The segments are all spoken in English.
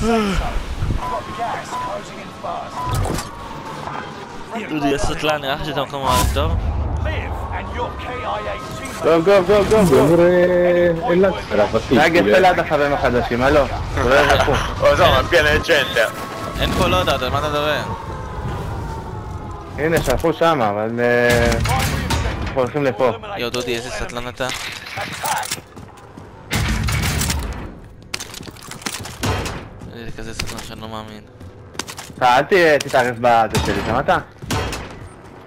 Dude, יש סטלן, נראה לך שאתה במקום ממש טוב? גו, גו, גו, גו, גו. רגע, תן ליד החברים החדשים, הלו. עזוב, כן, אין צ'נטר. אין פה לא לודאט, על מה אתה מדבר? הנה, שלחו שמה, אבל... אה, אנחנו הולכים לפה. יו, דודי, איזה סטלן אתה. se zis să așa a mine. Salti, ti sa che sbaglio, cioè, c'è richiamata?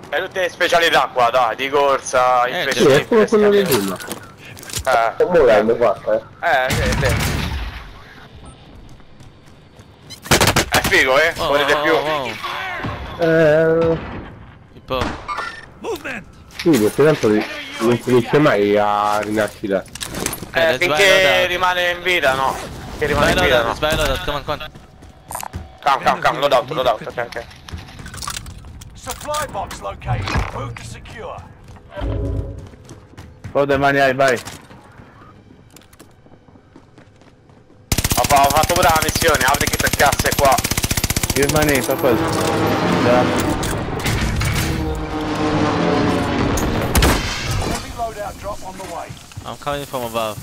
E tutte le specialità qua, dai, di corsa, eh, sì, è come quello di nulla. Eh, ora l'hanno eh. Eh, sì, sì. È figo, eh? Oh, Volete oh, più? Oh. Eh... Tipo... Sì, perché tanto non finisce mai a rinascere. Eh, eh finché rimane in vita, no? It's by loadout. Come on, come on. Come, come, come. Load out, load out. Okay, okay. Supply box located. Move to secure. Throw the money I buy. Ho fatto pure la missione, apri che per cazzo è qua. Give money, fa quello. Yeah. I'm coming from above.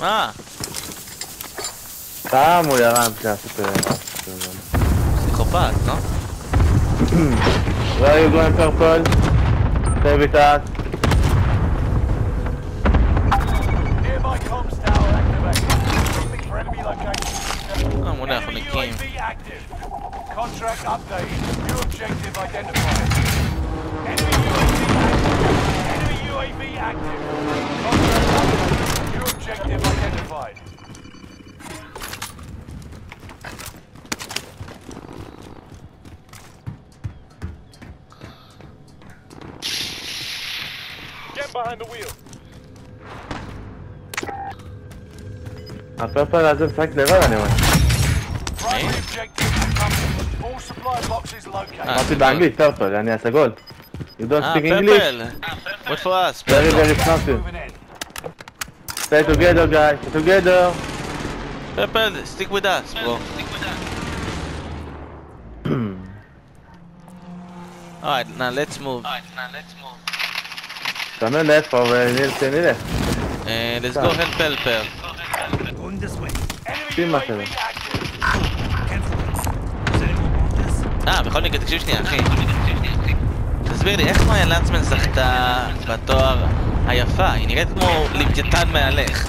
Ah. Cam le remplir pe Psihopat, nu? Where are you going, Purple? Stay with us. Nearby comms tower activated. I wonder how many Contract update. New objective identified. Enemy UAV active. Enemy UAV active. Contract Objective identified. Get behind the wheel. Atlas lazım tek ne var hani var? Mati ben English Turtle yani as a goal. You don't ah, speak purple. English? What for us? Very very something. Stay together guys, stay together פרפל, stick with us, bro. Alright, now let's move. תאמן לאיפה ונרצה נלך Uh, let's go help פלפל. Enemy שים מה UAV שזה. active. אה, בכל מקרה, תקשיב שנייה, אחי. תסביר לי, איך מאיה לנצמן זכתה בתואר היפה, היא נראית כמו לוויתן מהלך.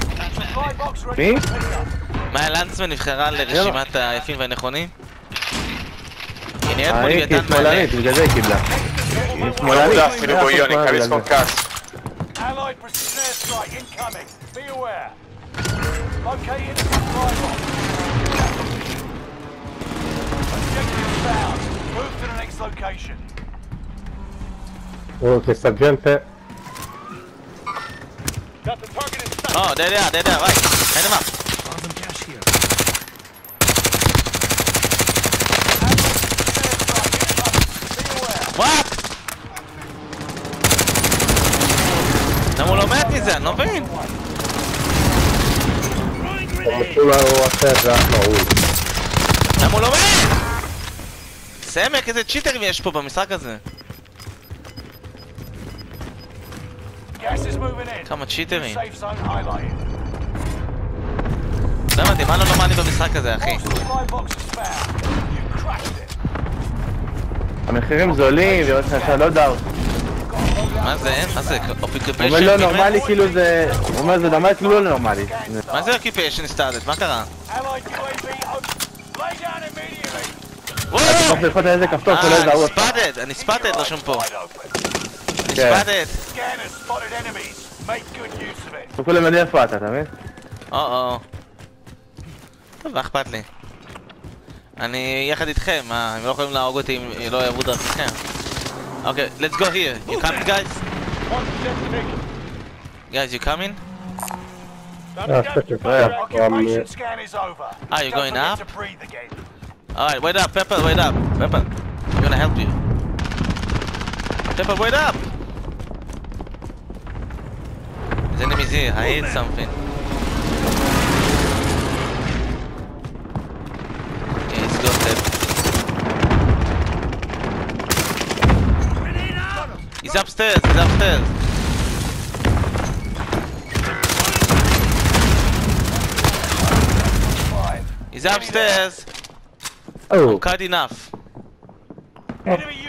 מי? מאיה לנצמן נבחרה לרשימת היפים והנכונים? היא נראית כמו לוויתן מהלך. היא בגלל זה היא קיבלה. היא שמאלנית. אפילו בויוני, קריס פורקס. Move to the next location. Well, okay, subject. there they are, there they are, right. Head them up. What? למה הוא לא מת מזה? אני לא מבין. למה הוא לא מת? סמק, איזה צ'יטרים יש פה במשחק הזה. כמה צ'יטרים. לא הבנתי, מה לא נורמלי במשחק הזה, אחי? המחירים זולים, ואתה לא יודע... מה זה? מה זה? אוקיופיישן? הוא אומר לא נורמלי כאילו זה... הוא אומר זה דמי כאילו לא נורמלי. מה זה אוקיופיישן סטארט? מה קרה? אתה צריך ללחוץ לא אה, אני ספאטד, רשום לא פה. כן. ספאטד. Scanners spotted enemies. Make good use of it. כולם יודעים איפה אתה, אתה מבין? או-או. טוב, מה אכפת לי? אני יחד איתכם, מה, הם לא יכולים להרוג אותי אם לא יעברו דרככם. אוקיי, let's go here. You coming guys? Guys, you coming? Ah, um. Ah, you're going up? Alright, wait up, Pepper, wait up. Pepper, I'm gonna help you. Pepper, wait up! Enemies I hit something. Okay, let's go step. He's upstairs, he's upstairs. He's upstairs. Oh, Cut enough. Enemy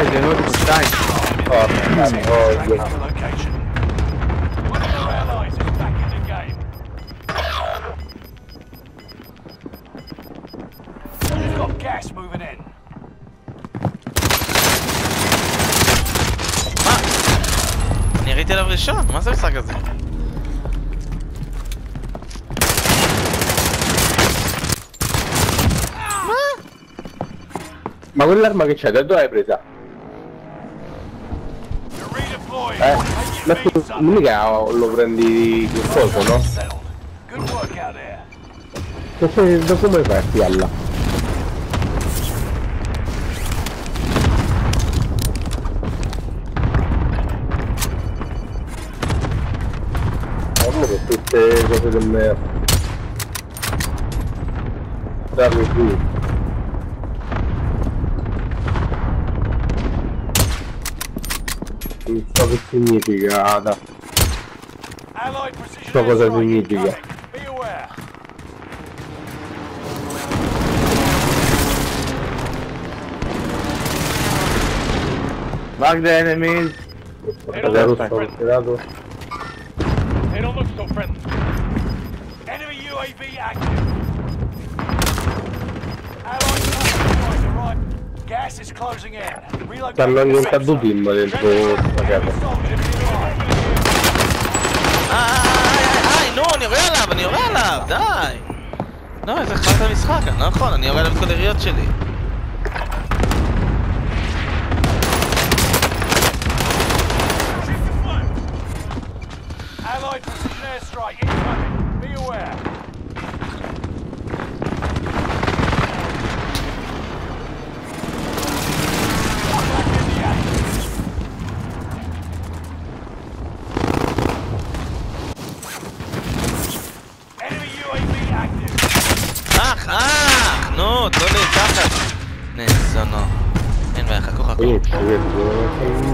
dai, sei venuto su stai. Porca voglia. Gas moving in. Ma ne rete la breccia? Ma sai sta cosa? Ma quell'arma che c'è, da dove l'hai presa? Eh, ma tu mica lo prendi il coso, no? Che sei, da come fai a fialla? Guarda che tutte cose del merda. Darmi qui. tu estavas a minha brigada. Estavas a minha brigada. Mark the enemies. Agora o sol Stanno to the diventando safe team zone. dentro sta casa. Soldiers nearby. איי, איי, איי, נו, אני יורה עליו, אני יורה עליו, די! לא, איזה חרטא המשחק, אני לא יכול, אני יורה עליו את כל היריות שלי. Allied precision airstrike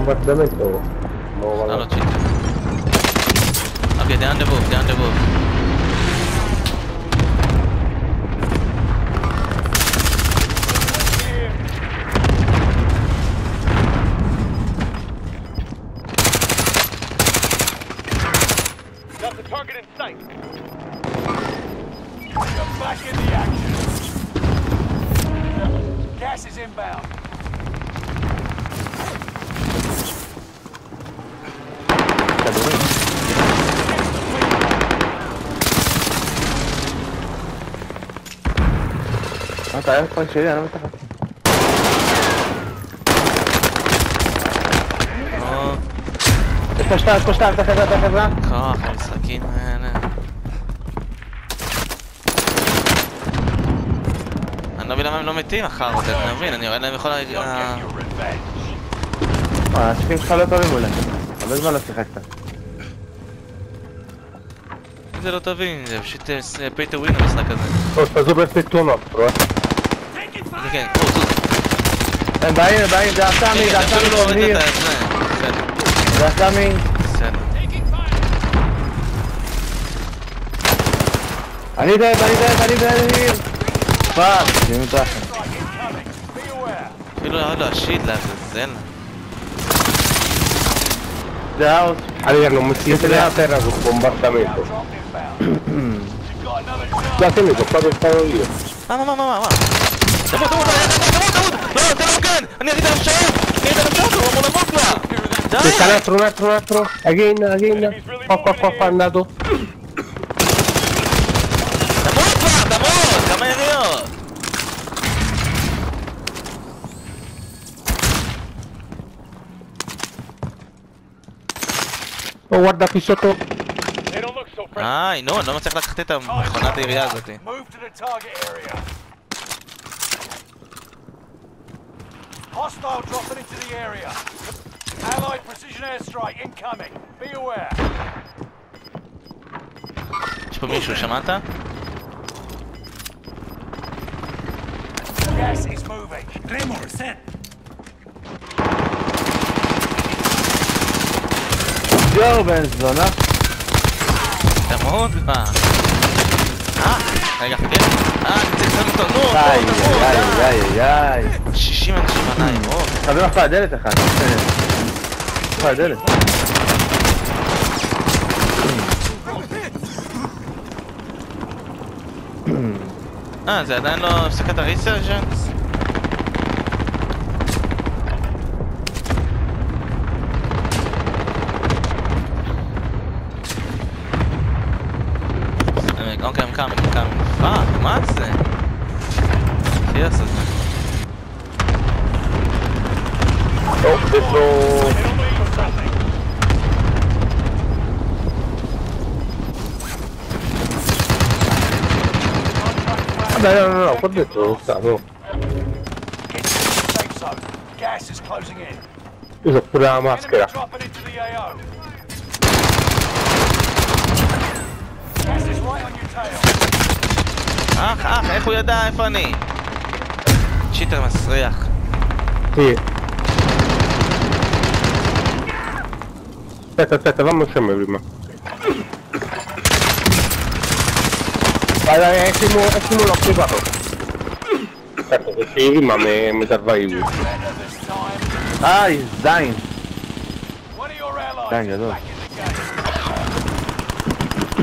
but damage though. No one. Not cheating. Okay, they're on the roof. They're on the roof. אתה היה בצד שלי, אני לא מתחת. יש פה שתיים, יש פה שתיים, את החברה, את החברה. כוח, המשחקים האלה. אני לא מבין למה הם לא מתים אחר זה, אני מבין, אני יורד להם בכל ה... השפים שלך לא טובים אולי. הרבה זמן לא שיחקת. זה לא תבין, זה פשוט pay to win המשחק הזה. Posso fazer o back to lock, pronto. Okay, close, close. I'm dying, I'm dying. They are coming, they are coming from here. They are coming. I need help, I need help, I need help here. Fuck, you know في له هلا شيء لا تنزل The house. Arrivano un missile da terra sul bombardamento. Datemi, sono stato io. Mamma, mamma, mamma. تموت تموت تموت تموت لا انت مكان انا اريد امشي اريد امشي والله مطلع There's an outro, outro, outro. Again, again. Ay, no, no me saca la cajeta, mejor no te digas, tío. Move to the target area. Hostile dropping into the area. Allied precision airstrike incoming. Be aware. Czy pomniejszył się? Gas is moving. Tremor set. Yo, Benzona. Come on. רגע, חכה. אה, תצלם אותנו, די, די, די, די. 60 אנשים עדיין, או. חבר נפל הדלת אחד. נפל הדלת. אה, זה עדיין לא הפסקת הריסרג'נט? nothing. Sí, haces mejor. No, no, no, no, what the hell that. Gas is closing in. A máscara. Gas is right on your tail. אח, אח, איך הוא ידע איפה אני? שיטר מסריח. Це, це, це, вам лише ми врімо. Guarda, è simu, è simulotto qua. Certo, se scevi, ma mi, mi servaivi. Ah, Zain. Zain, adoro.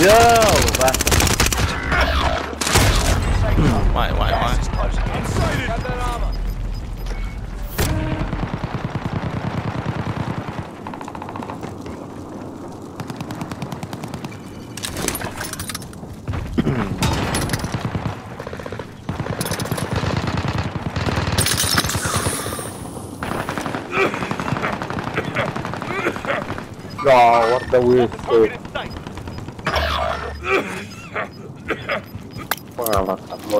Yo, bastard. wait, wait, wait. oh, what the weird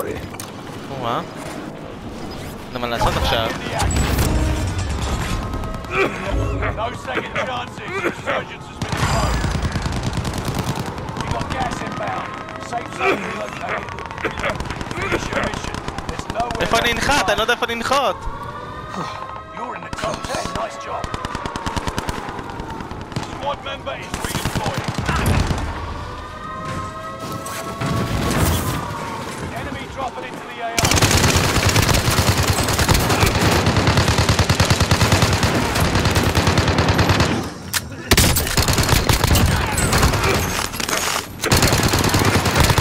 va a morire. מה? אין מה לעשות עכשיו. No second chances. Resurgence has been imposed. You got gas inbound. Safe zone relocated. Finish your mission. There's nowhere איפה אני left to אנחת? אני hide. לא יודע איפה לנחות. You're in the top 10. Nice job. Squad member is redeploying. into the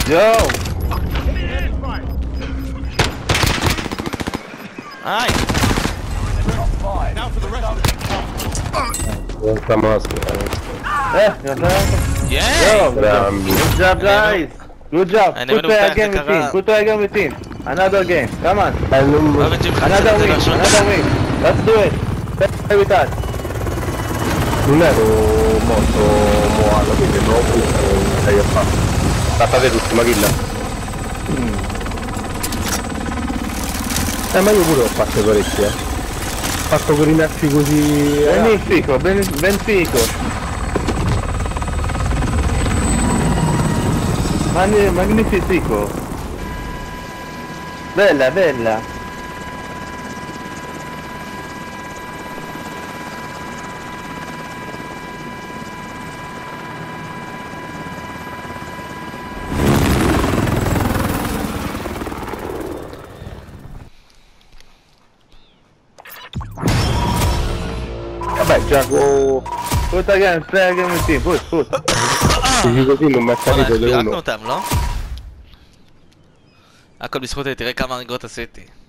Yo! Nice! Now for the rest of the Yeah! Yo, good job, guys! Good job. And put play again with team. Put play again with team. Another game. Come on. Another win. Another win. Let's do it. Play with us. Non ero morto Moana, quindi non ho visto sei a fatto. Tattate l'ultima kill. Mm. Eh ma io pure ho fatto parecchie. Eh. Ho fatto corinacci così. Eh. Benifico, ben, ben. Mag magnifico! Bella, bella! Vabbè, Giacomo... Puta che è un team, poi scusa! פירקנו אותם, לא? הכל בזכות תראה כמה הריגות עשיתי.